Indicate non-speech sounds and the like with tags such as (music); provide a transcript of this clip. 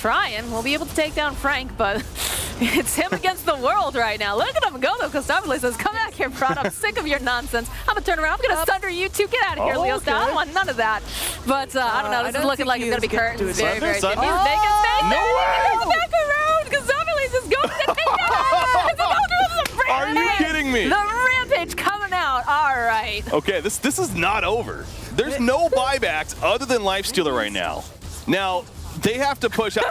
trying. We'll be able to take down Frank, but (laughs) it's him against the world right now. Look at him go, though. Costabile says, come back here, Prod. I'm sick of your nonsense. I'm going to turn around. I'm going to sunder you two. Get out of here, Oh, Leo. okay. I don't want none of that. But uh, I don't know. Uh, this is don't looking like it's going to be curtains. Very, very He's making space. No way! Back around. Costabile is going to take it. (laughs) Are you kidding me? The rampage coming out. All right. Okay, this this is not over. There's no buybacks other than Lifestealer right now. Now, they have to push out.